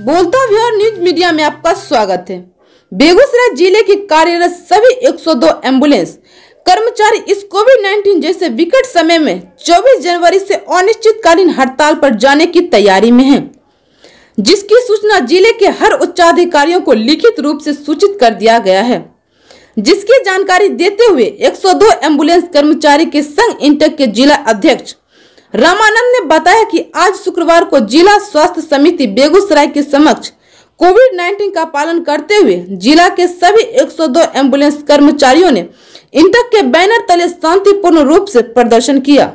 बोलता Bihar news media में आपका स्वागत है। बेगूसराय ज़िले की कार्यरत सभी 102 एंबुलेंस कर्मचारी इस कोविड 19 जैसे विकट समय में 24 जनवरी से अनिश्चितकालीन हड़ताल पर जाने की तैयारी में हैं, जिसकी सूचना ज़िले के हर उच्चाधिकारियों को लिखित रूप से सूचित कर दिया गया है। जिसकी जानकारी देते हुए 102 एंबुलेंस कर्मचारी के संघ इंटक के जिला अध्यक्ष रामानंद ने बताया कि आज शुक्रवार को जिला स्वास्थ्य समिति बेगूसराय के समक्ष कोविड 19 का पालन करते हुए जिला के सभी 102 एंबुलेंस कर्मचारियों ने इंटक के बैनर तले शांतिपूर्ण रूप से प्रदर्शन किया।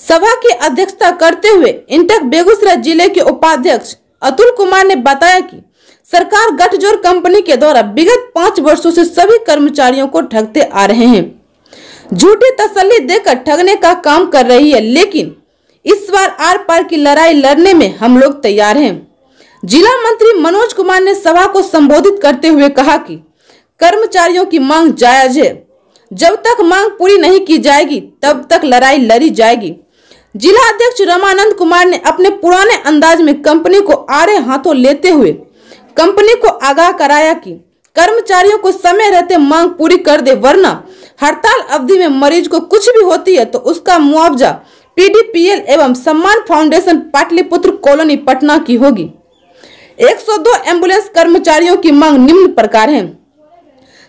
सभा की अध्यक्षता करते हुए इंटक बेगूसराय ज़िले के उपाध्यक्ष अतुल कुमार ने बताया कि सरकार गठजोड़ कंपनी के द्वारा विगत पाँच वर्षों से सभी कर्मचारियों को ठगते आ रहे हैं। झूठी तसल्ली देकर ठगने का काम कर रही है, लेकिन इस बार आर पार की लड़ाई लड़ने में हम लोग तैयार हैं। जिला मंत्री मनोज कुमार ने सभा को संबोधित करते हुए कहा कि कर्मचारियों की मांग जायज़ है। जब तक मांग पूरी नहीं की जाएगी, तब तक लड़ाई लड़ी जाएगी। जिला अध्यक्ष रमानंद कुमार ने अपने पुराने अंदाज में कंपनी को आड़े हाथों लेते हुए कंपनी को आगाह कराया कि कर्मचारियों को समय रहते मांग पूरी कर दे, वरना हड़ताल अवधि में मरीज़ को कुछ भी होती है तो उसका मुआवजा पीडीपीएल एवं सम्मान फाउंडेशन पाटलिपुत्र कॉलोनी पटना की होगी। 102 एंबुलेंस कर्मचारियों की मांग निम्न प्रकार है।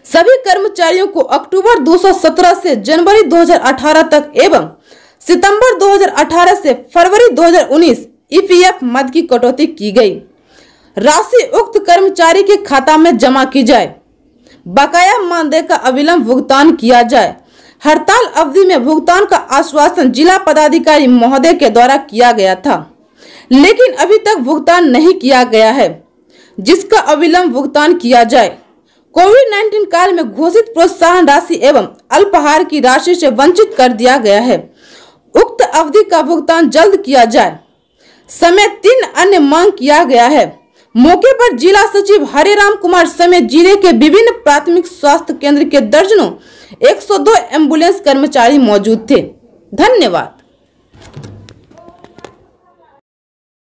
सभी कर्मचारियों को अक्टूबर 217 से जनवरी 2018 तक एवं सितंबर 2018 से फरवरी 2019 ईपीएफ मद की कटौती की गई। राशि उक्त कर्मचारी के खाता में जमा की जाए। बकाया मानदेय का अविलंब भुगतान किया जाए। हड़ताल अवधि में भुगतान का आश्वासन जिला पदाधिकारी महोदय के द्वारा किया गया था, लेकिन अभी तक भुगतान नहीं किया गया है, जिसका अविलंब भुगतान किया जाए। कोविड 19 काल में घोषित प्रोत्साहन राशि एवं अल्पहार की राशि से वंचित कर दिया गया है। उक्त अवधि का भुगतान जल्द किया जाए। समय तीन अन्य मांग किया गया है। मौके पर जिला सचिव हरिराम कुमार समेत ज़िले के विभिन्न प्राथमिक स्वास्थ्य केंद्र के दर्जनों 102 एंबुलेंस कर्मचारी मौजूद थे। धन्यवाद।